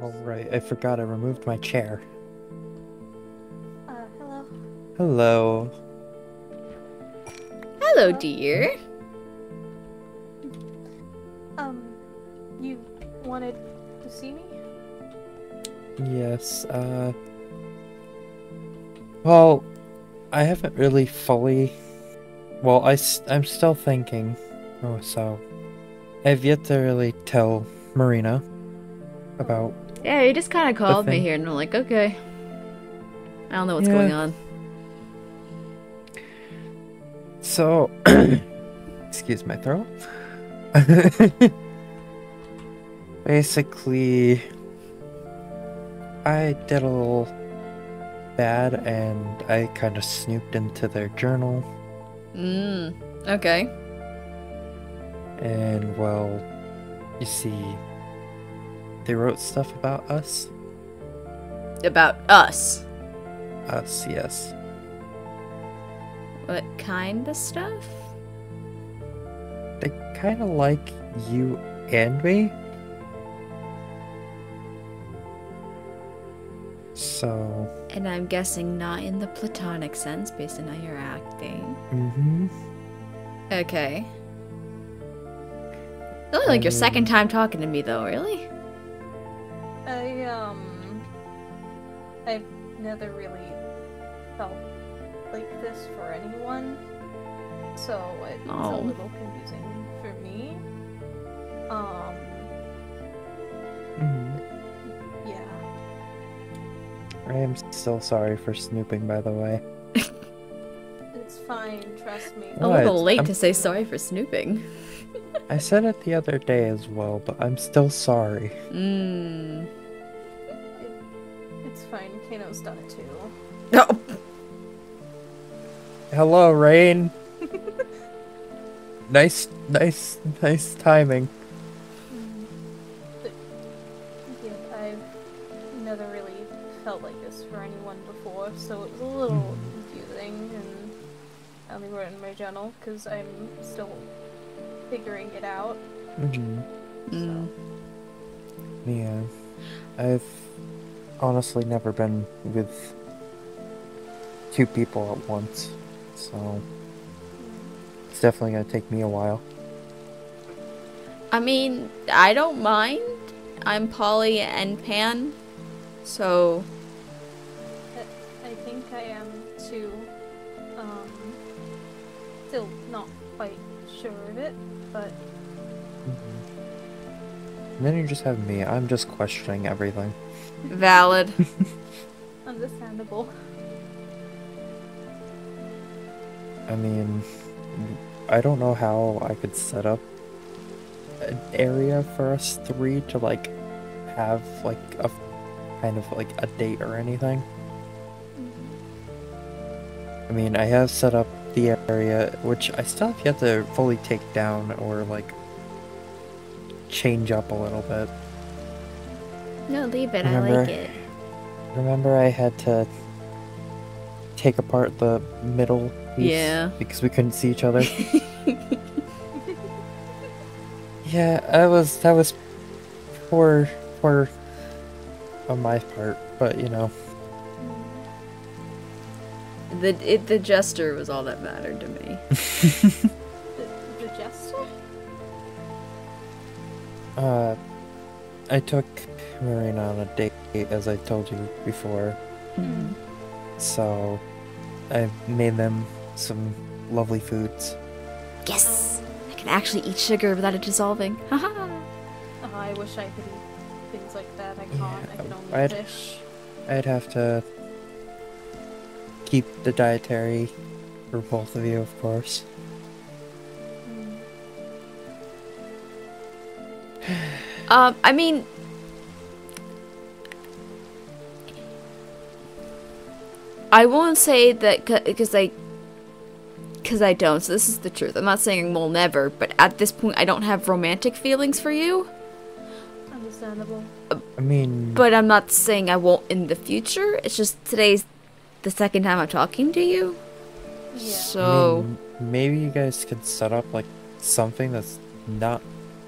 Oh, right. I forgot I removed my chair. Uh, hello. Hello. Hello, dear. Um, you wanted to see me? Yes, uh. Well, I haven't really fully. Well, I, am still thinking. Oh, so. I've yet to really tell Marina about. Yeah, you just kind of called me here, and I'm like, okay. I don't know what's Yeah. going on. So. excuse my throat. Basically. I did a little bad and I kind of snooped into their journal. Mm. Okay. And well, you see, they wrote stuff about us. About us. Us, yes. What kind of stuff? They kind of like you and me. So, And I'm guessing not in the platonic sense based on how you're acting. hmm Okay. It's only like your second Um, time talking to me, though, really? I, um. I've never really felt like this for anyone. So it's Oh. a little confusing for me. Um, hmm yeah. I am still sorry for snooping, by the way. It's fine, trust me. A What? little late I'm- to say sorry for snooping. I said it the other day as well, but I'm still sorry. Mmm. It, it's fine. Kano's done it too. Oh. Hello, Rain. nice, nice, nice timing. Yeah, I've never really felt like this for anyone before, so it was a little confusing, and I only wrote in my journal because I'm still figuring it out. hmm Mm. Yeah. I've honestly never been with two people at once, so it's definitely gonna take me a while. I mean, I don't mind. I'm Polly and Pan, so I- I think I am too. Um, still not quite sure of it, but And then you just have me. I'm just questioning everything. Valid. understandable. I mean, I don't know how I could set up an area for us three to like have like a kind of like a date or anything. Mm-hmm. I mean, I have set up the area, which I still have yet to fully take down or like change up a little bit. No, leave it. I like it. Remember, I had to take apart the middle piece Yeah. because we couldn't see each other. yeah, that was that was poor poor on my part, but you know, The it, the gesture was all that mattered to me. The, the gesture? uh, I took Marina on a date as I told you before, so I made them some lovely foods. Yes, I can actually eat sugar without it dissolving. Haha. Oh, I wish I could eat things like that. I can't. I can only I'd- fish. I'd have to keep the dietary for both of you, of course. um, I mean, I won't say that because I, because I don't. So this is the truth. I'm not saying we'll never, but at this point, I don't have romantic feelings for you. Understandable. I mean, But I'm not saying I won't in the future. It's just today's the second time I'm talking to you. Yeah. I So mean, maybe you guys could set up like something that's not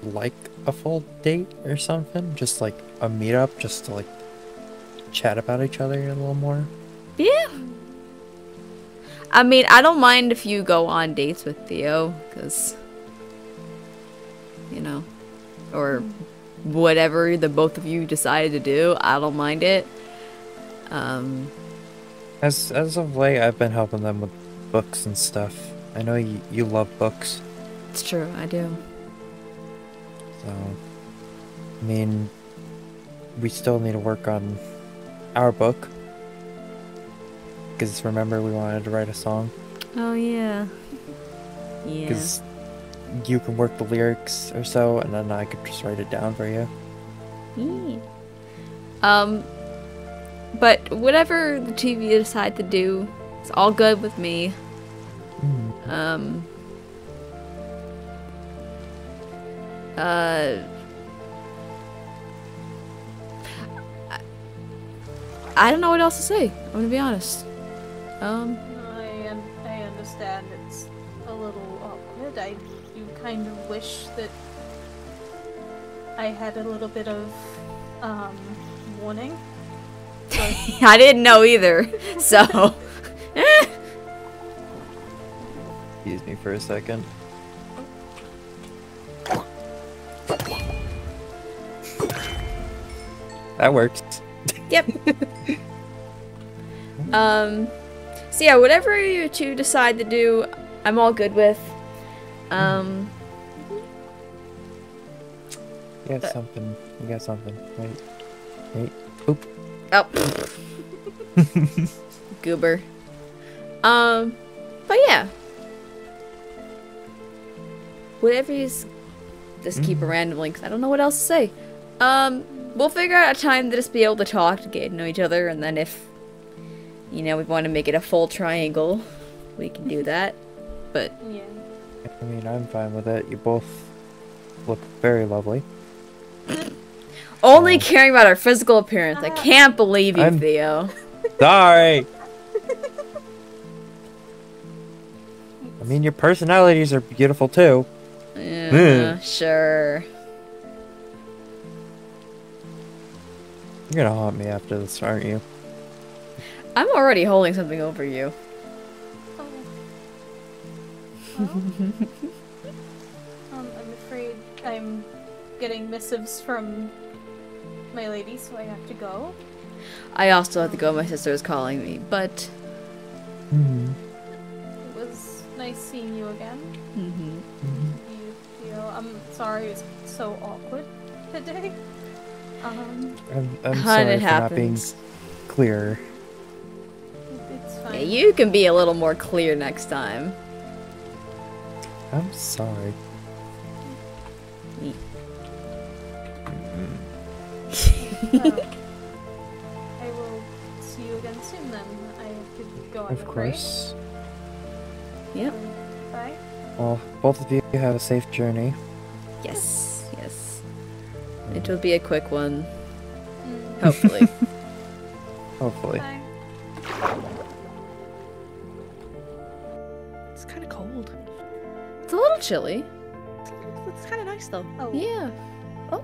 like a full date or something. Just like a meetup, just to like chat about each other a little more. Yeah. I mean, I don't mind if you go on dates with Theo, because, you know, or whatever the both of you decided to do. I don't mind it. Um, As as of late, I've been helping them with books and stuff. I know you, you love books, it's true, I do. so I mean, we still need to work on our book. Because remember, we wanted to write a song. Oh, yeah. Yeah. Because you can work the lyrics or so, and then I could just write it down for you. Yeah. Um, but whatever the two of you decide to do, it's all good with me. Um, uh, I, I don't know what else to say. I'm gonna be honest. Um, I, un- I understand it's a little awkward. I do kind of wish that I had a little bit of um, warning. But I didn't know either, so. Excuse me for a second. That works. Yep. um, so yeah, whatever you two decide to do, I'm all good with. Um, You got something. You got something. Wait. Wait. Oop. oh, goober. Um, but yeah, whatever you just keep a random link. I don't know what else to say. Um, we'll figure out a time to just be able to talk to get to know each other, and then if you know we want to make it a full triangle, we can do that. But yeah, I mean, I'm fine with it. You both look very lovely. only Oh. caring about our physical appearance. I ah. can't believe you, I'm- Theo. Sorry. I mean, your personalities are beautiful too. Yeah, hmm. sure. You're gonna haunt me after this, aren't you? I'm already holding something over you. Oh. Well, um, I'm afraid I'm getting missives from my lady, so I have to go. I also have to go. My sister is calling me, but Hmm. It was nice seeing you again. Mhm. You, Theo. I'm sorry it's so awkward today. Um, I'm, I'm Hun, sorry it for not being happens. clear. It's fine. Yeah, you can be a little more clear next time. I'm sorry. Well, I will see you again soon then. I have to go. I'm Of afraid. course. Yep. Um, Bye. Well, both of you have a safe journey. Yes. Yes. It will be a quick one, Mm, hopefully. Hopefully. bye. Chilly. It's, it's kind of nice though. Oh. Yeah. Oh.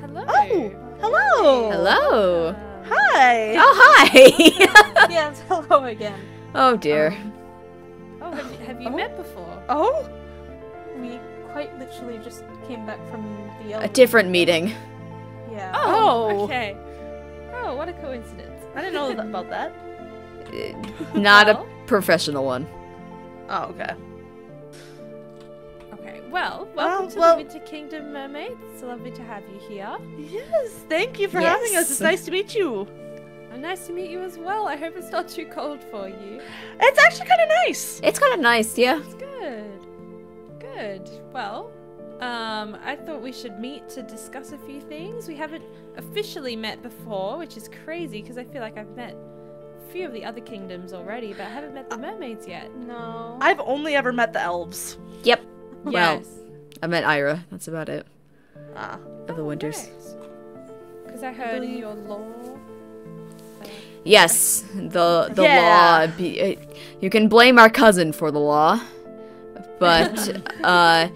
Hello. Oh, hello. Hello. Hi. Oh hi. Yes. Hello again. oh dear. Um, Oh, have you, have you Oh. met before? Oh, we quite literally just came back from the. a different meeting. Yeah. Oh. okay. Oh, what a coincidence. I didn't know that, about that. Not Well. a professional one. Oh, okay. Okay. Well, welcome Oh, to well- the Winter Kingdom Mermaids. It's lovely to have you here. Yes, thank you for having us. It's nice to meet you. Oh, nice to meet you as well. I hope it's not too cold for you. It's actually kind of nice. It's kind of nice, yeah. It's good. Good. Well, um, I thought we should meet to discuss a few things. We haven't officially met before, which is crazy because I feel like I've met a few of the other kingdoms already, but I haven't met the mermaids yet. No. I've only ever met the elves. Yep. Well, I met Eira. That's about it. Ah. Of the winters. Because I heard believe- your law. Yes, the the Yeah. law. Be, uh, you can blame our cousin for the law, but uh,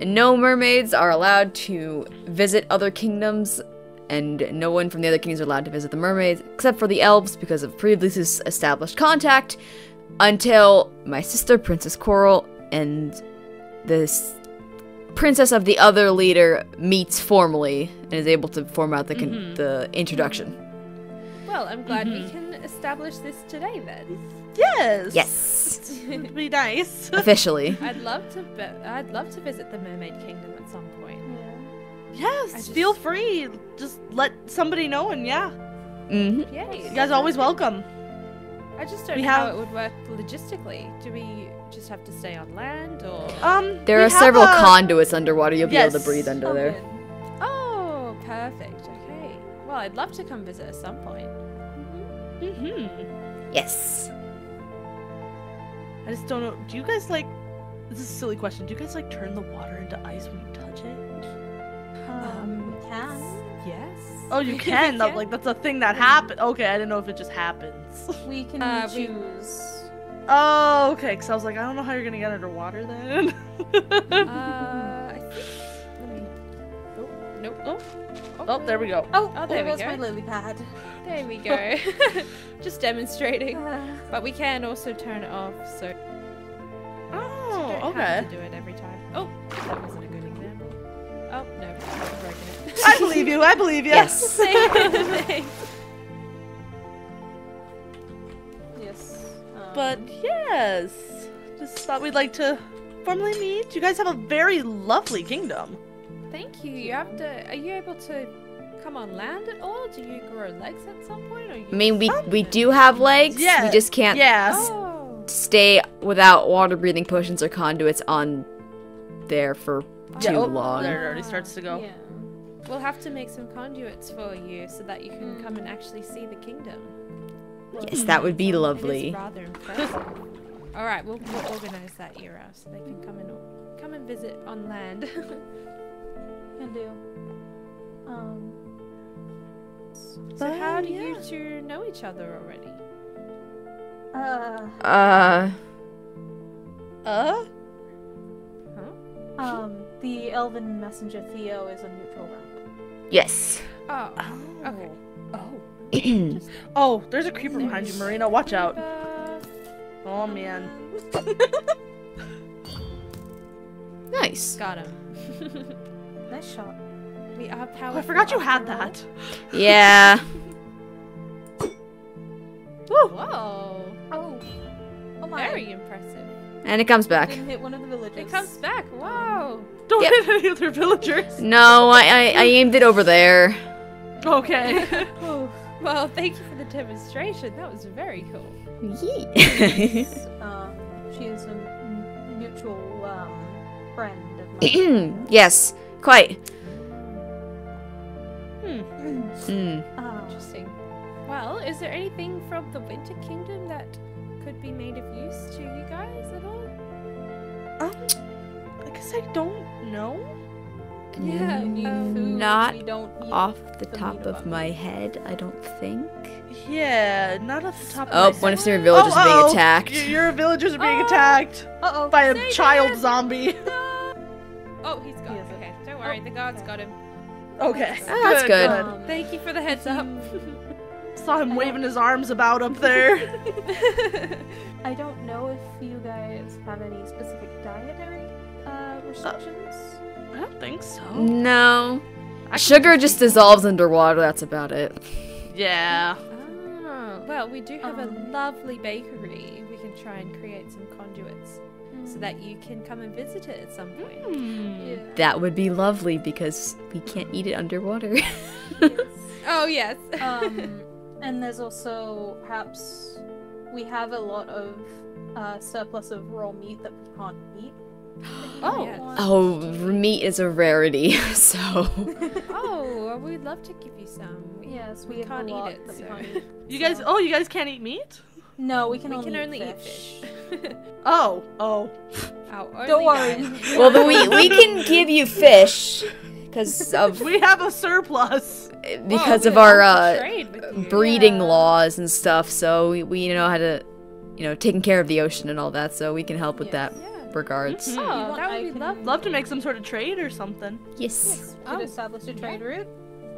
no mermaids are allowed to visit other kingdoms, and no one from the other kingdoms are allowed to visit the mermaids, except for the elves because of previously established contact, until my sister, Princess Coral, and this princess of the other leader meets formally and is able to form out the con- Mhm. the introduction. Well, I'm glad Mhm. we can establish this today then. Yes. Yes, It'd be nice. officially. I'd love to. Be- I'd love to visit the Mermaid Kingdom at some point. Yeah. yes. Just- Feel free. Just let somebody know, and yeah, hmm Yay! you guys are always welcome. I just don't we know how it would work logistically. Do we just have to stay on land, or? Um, There are several a- conduits underwater. You'll be able to breathe under Come there. in. Oh, perfect. Okay. Well, I'd love to come visit at some point. Mm hmm. Yes. I just don't know. Do you guys like? This is a silly question. Do you guys like turn the water into ice when you touch it? Um, we can. Yes. Oh, you can. That, like that's a thing that happens. Okay, I didn't know if it just happens. We can Uh, we- choose. Oh, okay. Because I was like, I don't know how you're gonna get underwater then. Uh, I think. Let me. Oh, nope. Oh. oh, there we go. Oh, Oh, there we go. my lily pad. There we go. just demonstrating. Uh, But we can also turn it off, so you Oh, don't okay. have to do it every time. Oh, I believe you. I believe you. Yes. Thanks. yes. Um, But yes, just thought we'd like to formally meet. You guys have a very lovely kingdom. Thank you. You have to. Are you able to come on land at all? Do you grow legs at some point? Or you I mean, we we do have legs. Yeah, We just can't Yes. Oh. stay without water breathing potions or conduits on there for Yeah, too oh, long. there. it already starts to go. Yeah. We'll have to make some conduits for you so that you can come and actually see the kingdom. Yes, that would be lovely. rather impressive. All right, we'll, we'll organize that era so they can come and come and visit on land. Can do. Um. so how do yeah. you two know each other already? Uh. Uh, Uh? Huh? Um. The elven messenger Theo is a neutral ramp. Yes. Oh, Oh. okay. Oh. Oh, there's a creeper behind you, Marina. Watch out. Oh man. nice. got him. Nice shot. we are Oh. I forgot you had that. Yeah. Whoa, Oh. Oh my. very impressive. And it comes back. Didn't hit one of the villagers. It comes back. Whoa. Don't Yep. hit any other villagers. No, I, I I aimed it over there. Okay. Oh. Well, thank you for the demonstration. That was very cool. Yee. Um. She is a m- mutual um friend of mine. yes, quite. Hmm. Mm. Um, Interesting. Well, is there anything from the Winter Kingdom that could be made of use to you guys at all? Um, I guess I don't know. Yeah, um, food, Not we don't eat Off the the top of of my head, I don't think. Yeah, not off the top of Oh, my one head. of your villagers oh, are being uh-oh. attacked. Y- Your villagers are being Oh. attacked Uh-oh. by a Say child that. zombie. Oh, he's gone. He. Okay, don't worry. The guards okay. got him. Okay. Oh, that's good. Um, Thank you for the heads up. Saw him waving his arms about up there. I don't know if you guys have any specific dietary uh, restrictions. I don't think so. No. Sugar just dissolves underwater, that's about it. Yeah. oh, well, we do have a Um. lovely bakery. We can try and create some conduits so that you can come and visit it at some point. Hmm. Yeah. That would be lovely because we can't eat it underwater. Yes. Oh yes. um, and there's also perhaps we have a lot of uh, surplus of raw meat that we can't eat. Oh. Yes. oh, meat is a rarity, so. oh, we'd love to give you some. Yes, we, we have can't eat it, so- can't eat. You guys, oh, you guys can't eat meat? no, we can we only, can eat, only fish. eat fish. Oh, oh. Our Don't worry. guide. well, then we, we can give you fish because of We have a surplus. because Whoa, of our uh, trade with you. breeding Yeah. laws and stuff. So we, we know how to, you know, taking care of the ocean and all that. So we can help with Yes. that Yeah. regards. Mhm. Oh, want, that I would be can- lovely. Love to make some sort of trade or something. Yes. Yes, we Oh, could establish a trade route.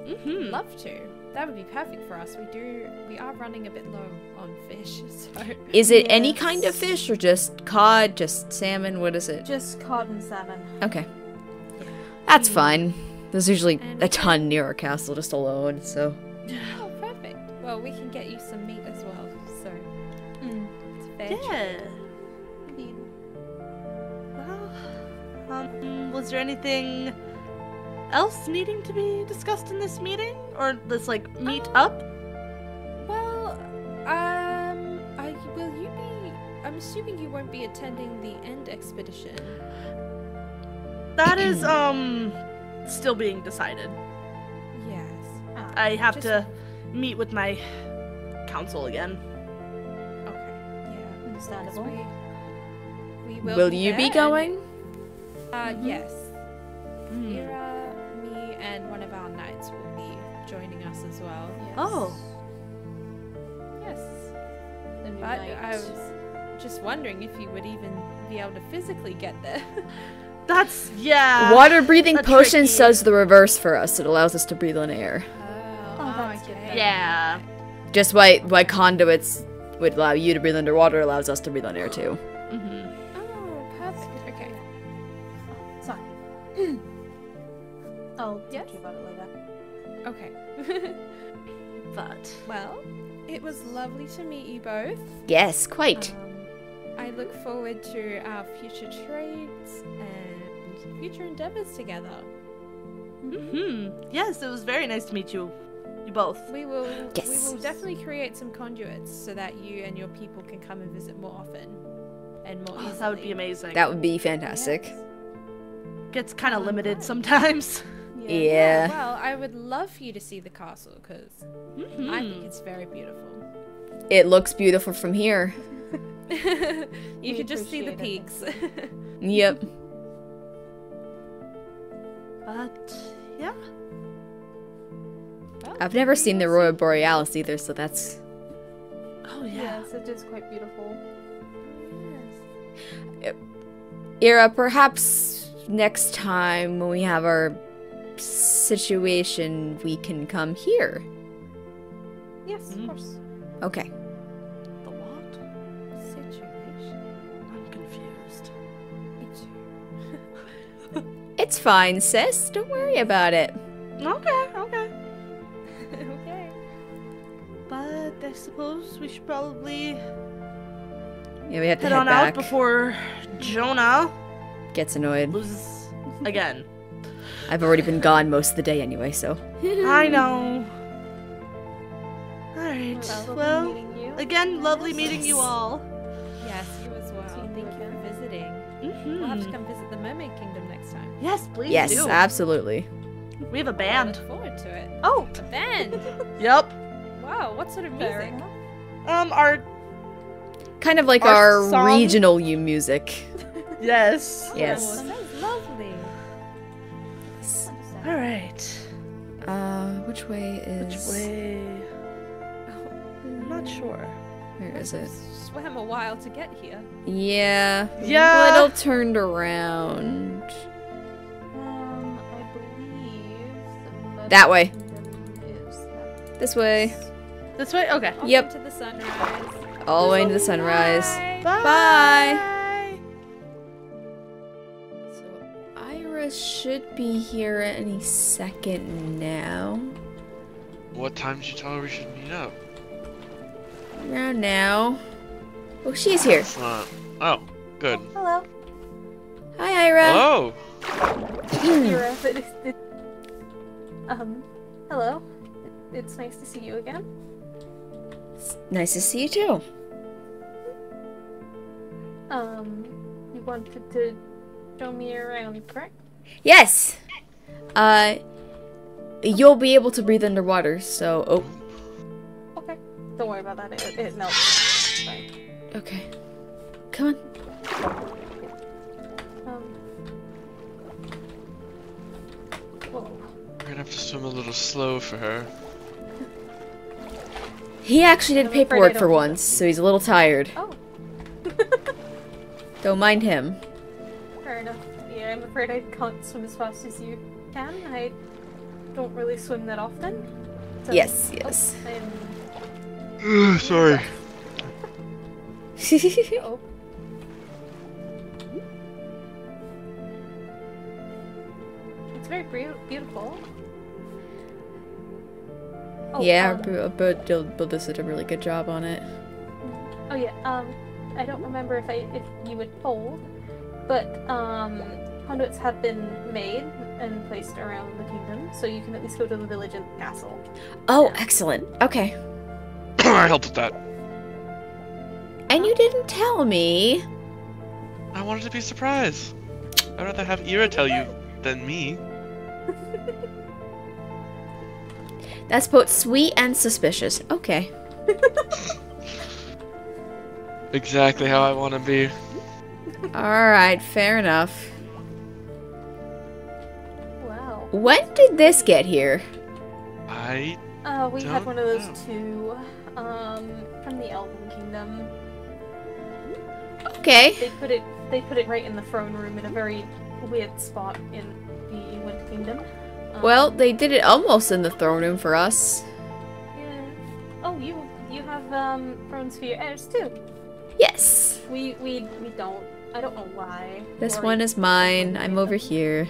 Mm-hmm. Love to. That would be perfect for us. We do. We are running a bit low on fish, so. Is it any kind of fish or just cod, just salmon? What is it? Just cod and salmon. Okay. That's fine. There's usually And- a ton near our castle just alone, so. Oh, perfect. Well, we can get you some meat as well. So Mm. it's a fair Yeah. trade. Indeed. Well, um, was there anything else needing to be discussed in this meeting, or this like meet Um, up? Well, um, I, will you be? I'm assuming you won't be attending the end expedition. That is um still being decided. Yes. Ah, I have Just- to meet with my council again. Okay. Yeah. understandable. We, we will. Will be you be there and- going? Uh, Mhm. yes. Hmm. Eira, me, and one of our knights will be joining us as well. Yes. Oh. Yes. The new But knight. I was just wondering if you would even be able to physically get there. That's yeah. Water breathing a potion tricky- does the reverse for us. It allows us to breathe on air. Oh, that's good then. Yeah. Just why why conduits would allow you to breathe underwater allows us to breathe on air too. hmm Oh, perfect. Okay. Sorry. I'll Yes? talk to you about it later. Okay. But well, it was lovely to meet you both. Yes, quite. Um, I look forward to our future trades and future endeavors together. hmm yes, it was very nice to meet you. You both. We will Yes. we will definitely create some conduits so that you and your people can come and visit more often and more Oh, easily. that would be amazing. That would be fantastic. Yes. Gets kind of limited nice. sometimes. Yeah. Well, I would love for you to see the castle because I Mhm. think it's very beautiful. It looks beautiful from here. you We can just see the peaks. Yep. But yeah. Well, I've never seen the will Aurora Borealis either, so that's Oh yeah. Yes, it is quite beautiful. Yes. Eira, perhaps next time when we have our situation we can come here. Yes, Mm. of course. Okay. It's fine, sis. Don't worry about it. Okay, okay. okay. But I suppose we should probably Yeah, we have to head head, on back. out before Jonah Gets annoyed. loses again. I've already been gone most of the day anyway, so. I know. Alright, Well, well, meeting you. again, lovely meeting you all. Yes, you as well. See Thank you for visiting. Mm -hmm. We'll have to come visit Yes, please yes, do. absolutely. we have a band. look forward to it. Oh, A band. Yep. wow, what sort of music? Um, our Kind of like Our our, regional U music. yes. Yes. Oh, sounds lovely. Understand. Alright. Uh, which way is? Which is? way? I'm not sure. Where is it? Swam a while to get here. Yeah. Yeah. Little turned around. That way. Kingdom is that This way. This way? Okay. Off Yep. into the sunrise. All the way into the sunrise. Bye. Bye. So Eira should be here any second now. What time did you tell her we should meet up? Around now. Oh, she's here. It's not. Oh, good. Hello. Hi, Eira. Hello. You're up. It, it, it, um, hello. It's nice to see you again. Nice to see you too. Um, you wanted to show me around, correct? Yes. Uh, you'll be able to breathe underwater. So, oh, Okay. Don't worry about that. It, it melts. Fine. okay. Come on. Um. We're gonna have to swim a little slow for her. He actually did I'm afraid I paperwork for once, so he's a little tired. Oh. Don't mind him. Fair enough. Yeah, I'm afraid I can't swim as fast as you can. I don't really swim that often. So- Yes, Oh, yes. I'm Sorry. oh. It's very beautiful. Oh, yeah, um, Bu- but Bill Builders did a really good job on it. Oh yeah, um, I don't remember if I if you would told, but um, conduits have been made and placed around the kingdom, so you can at least go to the village and the castle. Oh, excellent. Okay. I helped with that. And you didn't tell me. I wanted to be surprised. I'd rather have Eira tell you than me. That's both sweet and suspicious. Okay. Exactly how I want to be. Alright, fair enough. Wow. When did this get here? I Uh, we had Don't one of those know. too, um, from the Elven Kingdom. Okay. They put it they put it right in the throne room in a very weird spot in the Winter Kingdom. Um, Well, they did it almost in the throne room for us. yeah. Oh, you you have um thrones for your heirs too. Yes. We we we don't. I don't know why. This Lori- one is mine. I'm over here.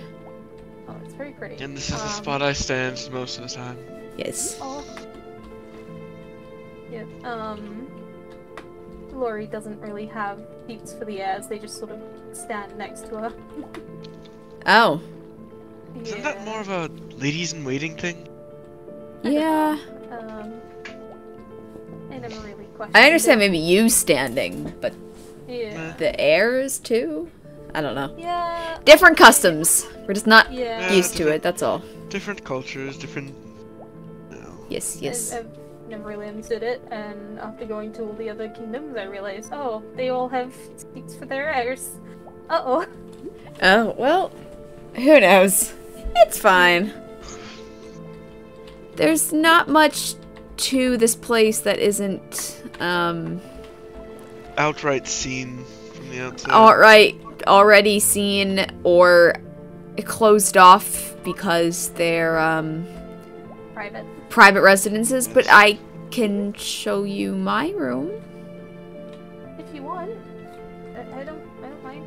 Oh, it's very pretty. and this is the Um, spot I stand most of the time. Yes. Oh. Yeah. Um. Lori doesn't really have seats for the heirs. They just sort of stand next to her. Oh. Isn't that more of a ladies in waiting thing? Yeah. Um. I never really questioned. I understand it. maybe you standing, but Yeah. the heirs too? I don't know. Yeah. Different customs. We're just not Yeah. used to it, that's all. Different cultures, different. No. Yes, I- yes. I've never really understood it, and after going to all the other kingdoms, I realized, oh, they all have seats for their heirs. Uh oh. Oh, well, who knows? It's fine. There's not much to this place that isn't um Outright seen from the outside. outright already seen or closed off because they're um Private. private residences, but I can show you my room. If you want. I, I don't. I don't mind.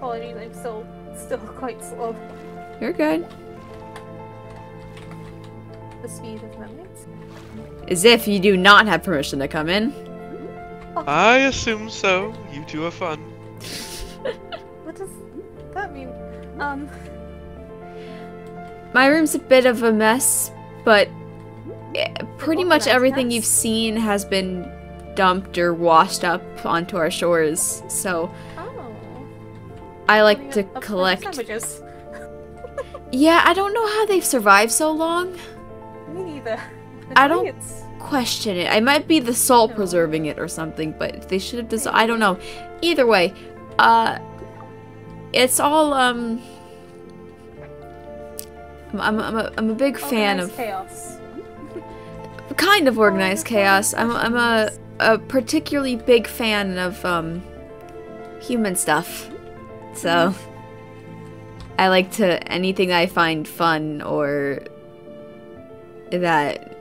Apologies, I'm still still quite slow. You're good. The speed of memories. As if you do not have permission to come in. I assume so. You two are fun. What does that mean? Um. My room's a bit of a mess, but eh, pretty much everything you've seen has been dumped or washed up onto our shores. So Oh. I like to up- up for collect. Sandwiches. Yeah, I don't know how they've survived so long. Me neither. I don't- It's Question it. I might be the salt No. preserving it or something, but they should have designed. I don't know. Either way, uh, it's all um. I'm I'm I'm a, I'm a big fan of chaos. kind of organized chaos. I'm I'm a a particularly big fan of um human stuff. So I like to anything I find fun or that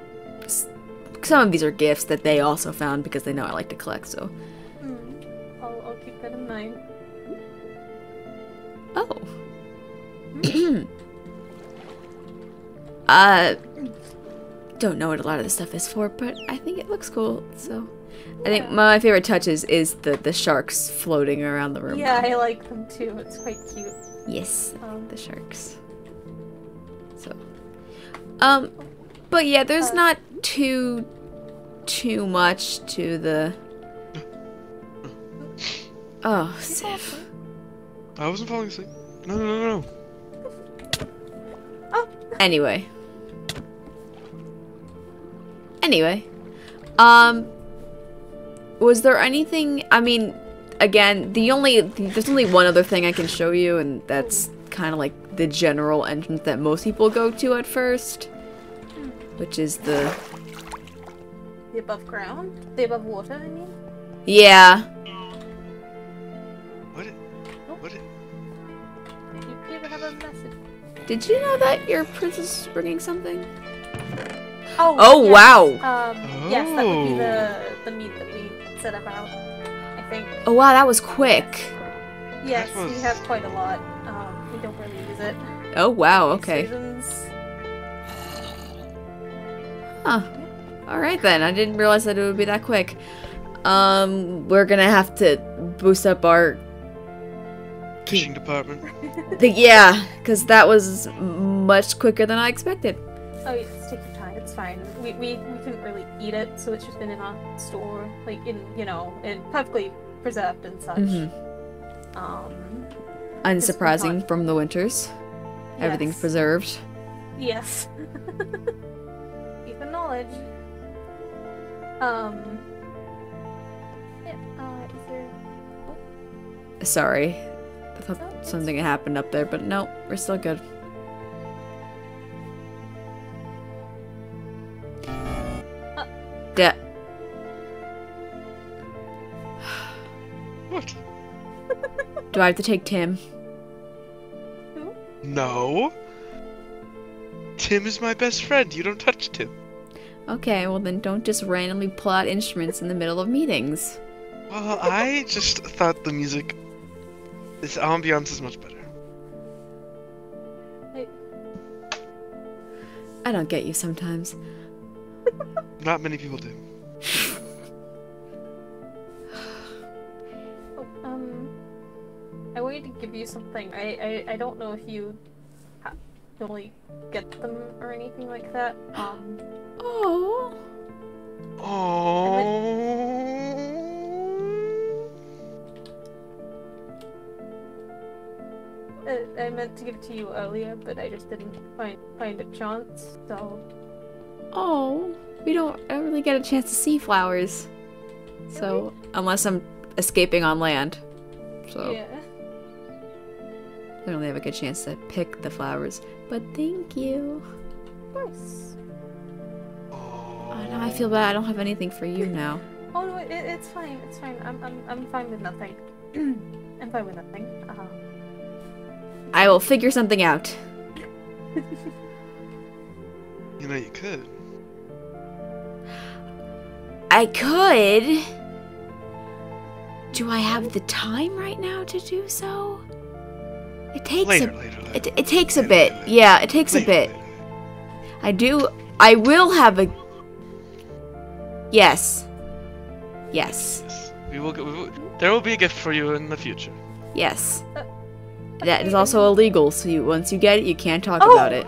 some of these are gifts that they also found because they know I like to collect. So Hmm. I'll, I'll keep that in mind. oh. uh don't know what a lot of this stuff is for, but I think it looks cool. So I think my favorite touches is, is the the sharks floating around the room. Yeah, I like them too. It's quite cute. Yes, Um, the sharks. So, um, but yeah, there's Uh, not too too much to the. Oh, Xiph. I wasn't falling asleep. No, no, no, no. Oh. Anyway. Anyway, um, was there anything, I mean, again, the only, there's only one other thing I can show you, and that's kind of like the general entrance that most people go to at first. Which is the... The above ground? The above water, I mean? Yeah. What? It, what? It... You have a message. Did you know that your princess is bringing something? Oh, oh yes. wow. Um, oh. Yes, that would be the, the meat that we said about. I think. Oh wow, that was quick. Yes, was- we have quite a lot. Um, we don't really use it. Oh wow, okay. seasons. Huh. Alright then, I didn't realize that it would be that quick. Um, we're gonna have to boost up our. Fishing department. The, yeah, because that was much quicker than I expected. Oh, yes, take your time. It's fine. We, we we couldn't really eat it, so it's just been in a store, like in you know, and perfectly preserved and such. Mhm. Um, Unsurprising from the winters. Everything's preserved. Yes. The knowledge. Um. Yeah. Uh, is there? Sorry. I thought Oh, something had happened up there, but no, we're still good. Da- What? Do I have to take Tim? No. Tim is my best friend. You don't touch Tim. Okay, well then don't just randomly pull out instruments in the middle of meetings. Well, I just thought the music, this ambiance is much better. I don't get you sometimes. Not many people do. Oh, um. I wanted to give you something. I I, I don't know if you ha- really get them or anything like that. Um. Oh. Oh. Uh, I meant to give it to you earlier, but I just didn't find find a chance. So Oh. We don't I don't really get a chance to see flowers. So unless I'm escaping on land. So yeah. I don't really have a good chance to pick the flowers. But thank you. Of course. Oh, now I feel bad. I don't have anything for you now. Oh no, it, it's fine. It's fine. I'm I'm I'm fine with nothing. I'm fine with nothing. Uh, I will figure something out. You know you could. I could. Do I have the time right now to do so? It takes Later, a later, later. it, it takes a bit. later, later. Yeah, it takes a bit. later. I do I will have a Yes. Yes. Yes. We will, we will. There will be a gift for you in the future. Yes. That is also illegal, so you once you get it, you can't talk Oh! about it.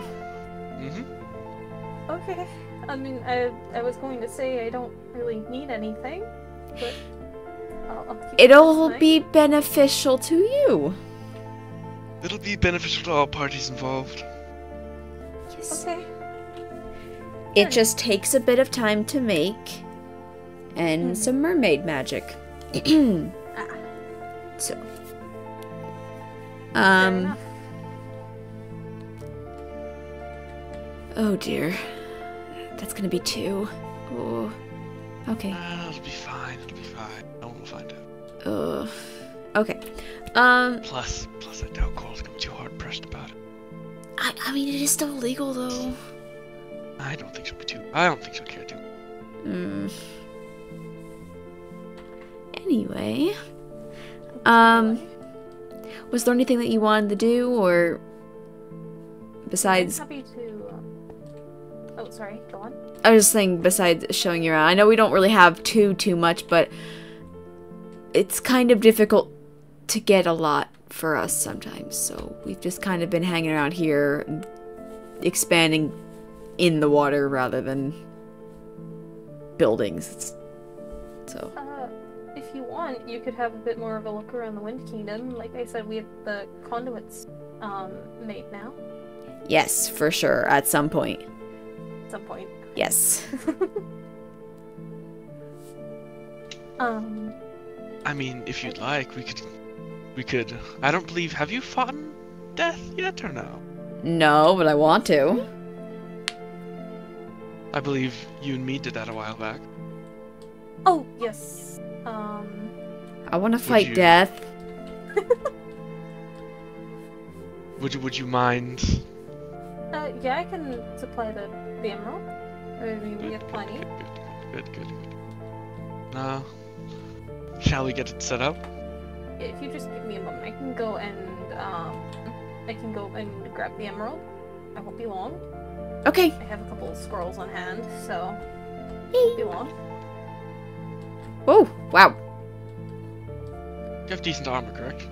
Mm-hmm. Okay. I mean, I I was going to say I don't really need anything, but I'll, I'll keep It'll this be beneficial to you. It'll be beneficial to all parties involved. Yes. Okay. It Nice. just takes a bit of time to make and Mhm. some mermaid magic. Ah, so um enough. oh dear. That's going to be 2. Oh. Okay. Uh, it'll be fine. It'll be fine. No one will find out. Uh Okay. Um Plus, plus, I doubt Cole's gonna be too hard pressed about it. I, I mean it is still illegal though. I don't think she'll be too. I don't think she'll care too. Mm. Anyway, um was there anything that you wanted to do or besides I'm happy to. Oh, sorry. Go on. I was just saying besides showing you around. I know we don't really have too too much, but it's kind of difficult to get a lot for us sometimes. So we've just kind of been hanging around here, expanding in the water rather than buildings. It's, so Uh, if you want, you could have a bit more of a look around the Wind Kingdom. Like I said, we have the conduits um made now. yes, for sure. At some point, some point. yes. um. I mean, if you'd like, we could. We could. I don't believe. Have you fought death yet or no? No, but I want to. I believe you and me did that a while back. Oh yes. Um. I want to fight you- death. Would you would you mind? Uh, yeah, I can supply the, the emerald. I mean, we have plenty. Good, good, good. good. Now, shall we get it set up? If you just give me a moment, I can go and um, I can go and grab the emerald. I won't be long. Okay. I have a couple of scrolls on hand, so won't be long. Oh, wow. You have decent armor, correct?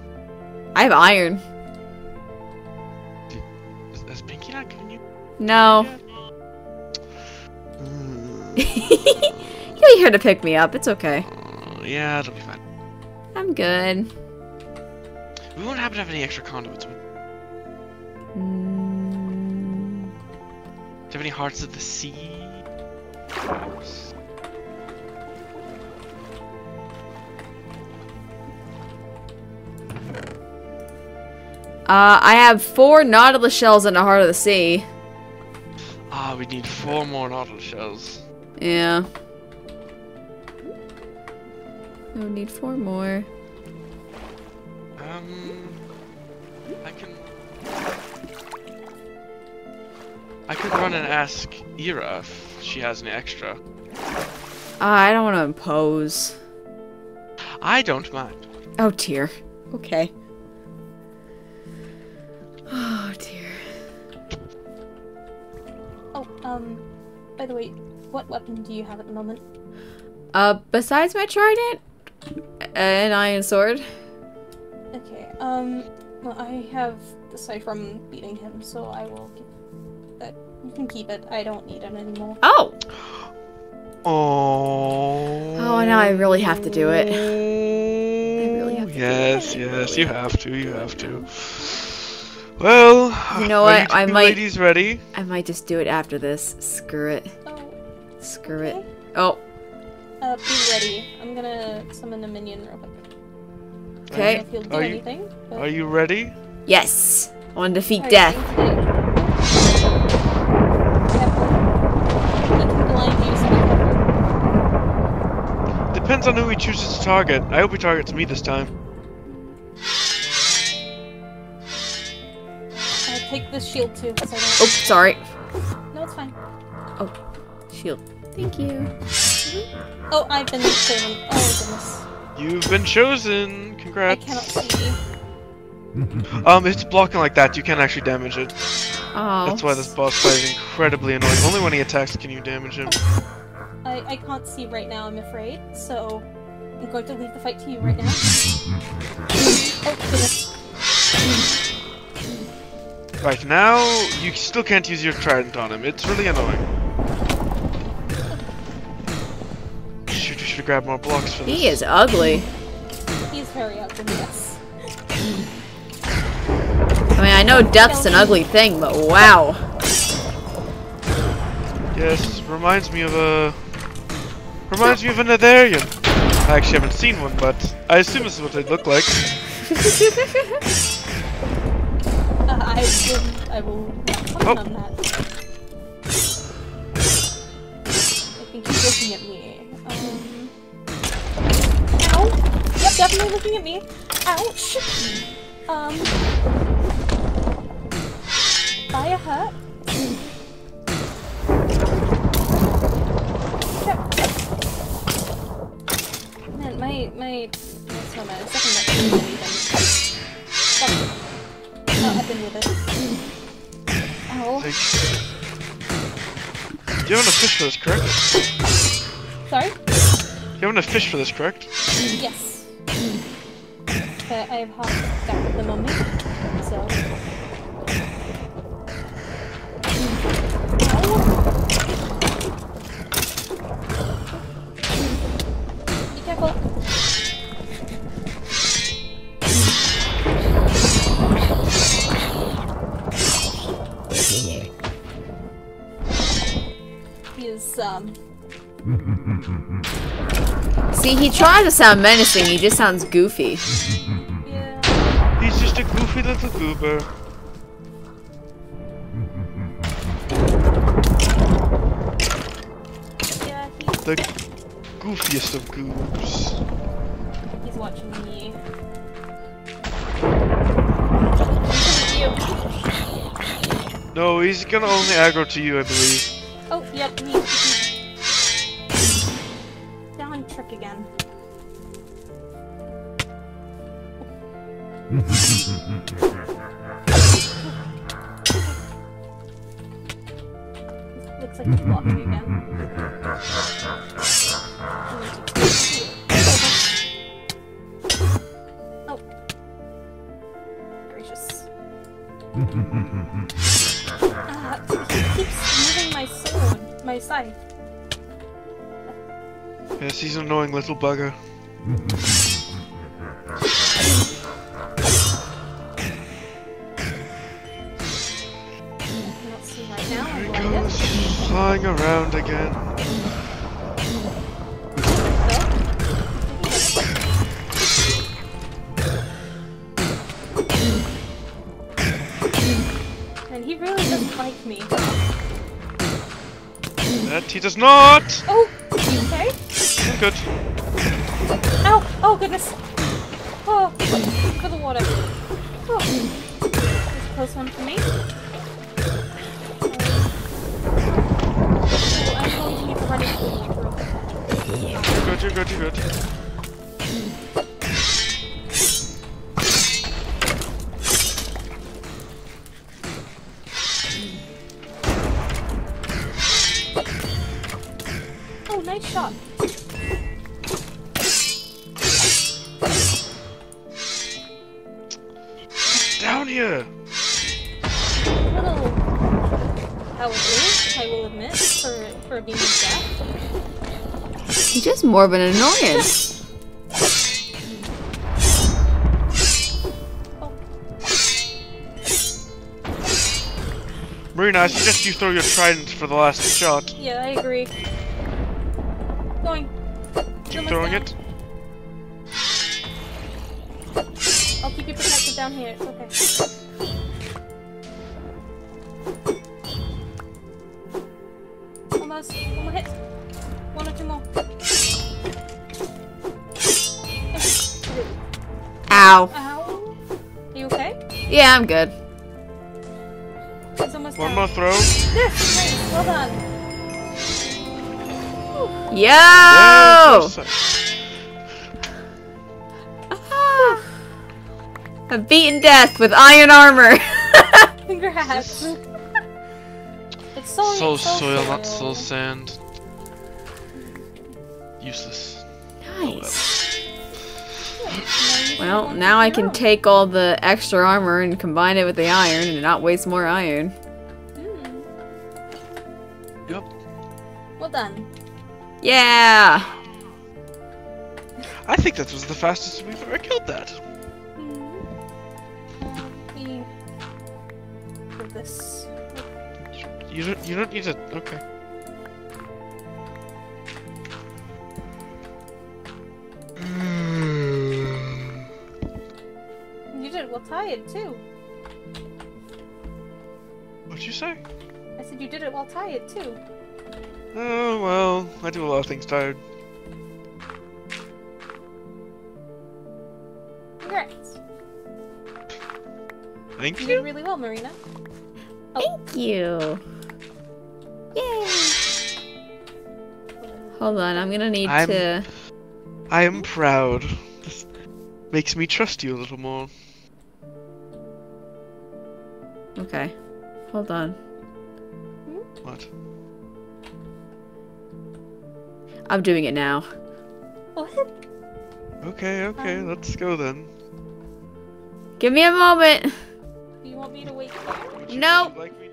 I have iron. Is, is Pinky not giving you? No. Be here to pick me up. It's okay. uh, yeah, it'll be fine. I'm good. We won't happen to have any extra conduits. Mm, Do you have any hearts of the sea? Perhaps? Uh, I have four Nautilus shells in the heart of the sea. Ah, we need four more nautilus shells. Yeah. I would need four more. Um, I can. I could run and ask Eira if she has any extra. Uh, I don't want to impose. I don't mind. Oh dear. Okay. Oh dear. Oh, um, by the way, what weapon do you have at the moment? Uh, besides my trident, an iron sword. Okay, um, well, I have the aside from beating him, so I will give that. You can keep it. I don't need it anymore. Oh. Oh. Oh, now I really have to do it. really have to yes, yes, you have to. You have to. Well, You know are what, I two might- Ladies ready? I might just do it after this. Screw it. Screw it. Oh. Uh, be ready. I'm gonna summon a minion real quick. Okay. don't if he'll do Are you- anything. but- Are you ready? Yes. I want to defeat Alright, death. He can blind you, so be careful. Depends on who he chooses to target. I hope he targets me this time. Uh, take this shield too, so I Oh, don't. sorry. No, it's fine. Oh, shield. Thank you. Oh, I've been chosen. Oh goodness. You've been chosen. Congrats. I cannot see. Um, it's blocking like that, you can't actually damage it. Oh. That's why this boss fight is incredibly annoying. Only when he attacks can you damage him. I, I can't see right now, I'm afraid, so I'm going to leave the fight to you right now. oh, goodness. Right now, you still can't use your trident on him. It's really annoying. Shoot, you should have grabbed more blocks for this. He is ugly. He's very ugly, yes. I mean, I know death's an ugly thing, but wow. Yes, reminds me of a. Reminds me of an Netherian. I actually haven't seen one, but I assume this is what they look like. Uh, I will, I will comment Oh. on that. I think he's looking at me. Definitely looking at me. Ouch! Um... Fire hurt. Man, my, my... That's not my second weapon is anything. Stop. No, I've with it. Ow. You have enough fish for this, correct? Sorry? You have enough fish for this, correct? Yes. But I have half stack at the moment, so. Um, See, he tries to sound menacing, he just sounds goofy. Little goober. The goofiest of goobs. he's watching me. No, he's gonna only aggro to you, I believe. Oh, yep, me. Down trick again. Looks like he's blocking again. Gracious. Keeps moving my sword, my scythe. Yes, he's an annoying little bugger. Cannot see right now. Here he goes, flying around again. And he really doesn't like me. That he does not! Oh, okay? Good. Ow! Oh goodness! Oh, for the water. Oh. A close one for me. Going to need to run into the water more of an annoyance. Oh, Marina, I suggest you throw your trident for the last shot. yeah, I agree. Going. Keep Almost throwing down. it. I'll keep you protected down here, it's okay. Almost. One more hit. Ow. Ow. Are you okay? Yeah, I'm good. It's almost One down. more throw. Yes! Nice! Well done! Yo! Yes, A beaten death with iron armor. Congrats! it's so, Soul so soil, not soul sand. Useless. nice. Now you can Well, now I can take all the extra armor and combine it with the iron and not waste more iron. Hmm. Yep. Well done. Yeah! I think that was the fastest we've ever killed that. Hmm. This. You don't. You don't need to. Okay. You did it while tired too. What'd you say? I said you did it while tired too. Oh well, I do a lot of things tired. Congrats. Thank You you. did really well, Marina. Oh. Thank you. Yay! Hold on, I'm gonna need I'm- to. I am proud. This makes me trust you a little more. Okay. Hold on. What? I'm doing it now. What? Okay, okay, Um. let's go then. Give me a moment. Do you want me to wait here? No. would like to-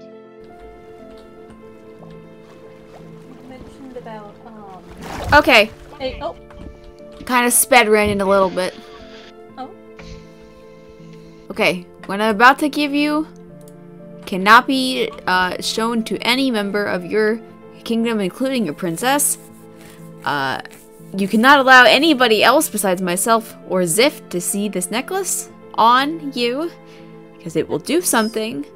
You mentioned about um. Okay. Hey, oh, Kind of sped ran in a little bit. oh. Okay. when I'm about to give you cannot be uh, shown to any member of your kingdom, including your princess. Uh, you cannot allow anybody else besides myself or Xiph to see this necklace on you, because it will do something.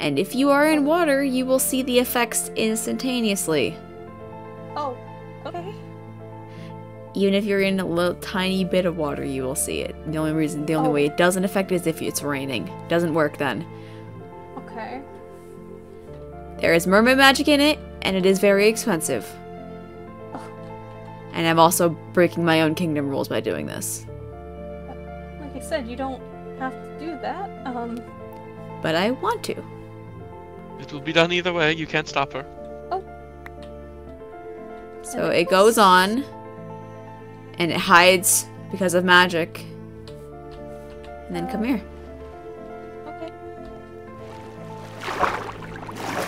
And if you are in water, you will see the effects instantaneously. Oh, okay. Even if you're in a little tiny bit of water, you will see it. The only reason, the only Oh. way it doesn't affect is if it's raining. Doesn't work then. Okay. There is mermaid magic in it, and it is very expensive. And I'm also breaking my own kingdom rules by doing this. Like I said, you don't have to do that. Um, But I want to. It will be done either way. You can't stop her. Oh. So it goes on, and it hides because of magic. And then come here.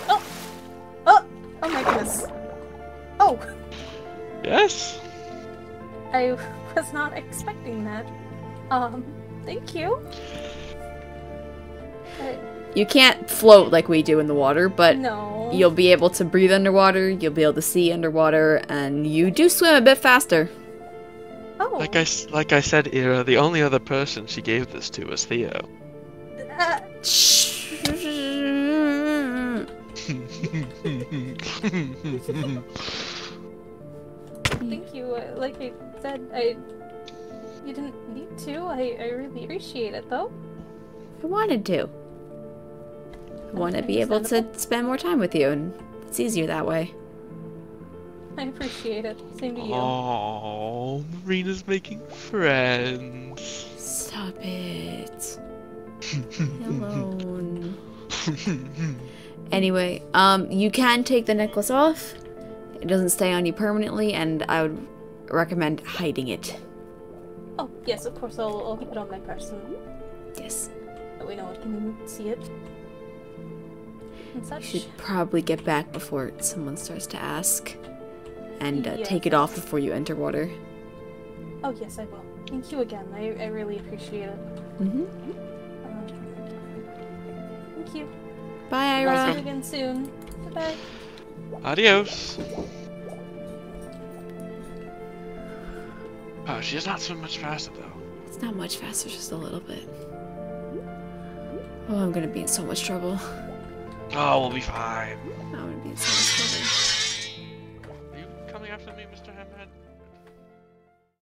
Oh! Oh! Oh my goodness. Oh! Yes. I was not expecting that. Um, thank you. You can't float like we do in the water, but no. you'll be able to breathe underwater, you'll be able to see underwater, and you do swim a bit faster. Oh. Like I s- like I said, Eira, the only other person she gave this to was Theo. Uh, thank you. Uh, Like I said, I. You didn't need to. I, I really appreciate it, though. I wanted to. I want to be able to spend more time with you, and it's easier that way. I appreciate it. Same to you. Oh, Marina's making friends. Stop it. Alone. Anyway, um, you can take the necklace off. It doesn't stay on you permanently, and I would recommend hiding it. Oh, yes, of course. I'll, I'll keep it on my person. Yes. That way no one can see it. You should probably get back before someone starts to ask. And uh, Yes. take it off before you enter water. Oh, yes, I will. Thank you again. I, I really appreciate it. Mm-hmm. Um, thank you. Bye, I'll see you again soon. Bye-bye. Adios. Oh, she's not so much faster though. It's not much faster, just a little bit. Oh, I'm gonna be in so much trouble. Oh, we'll be fine. I'm gonna be in so much trouble.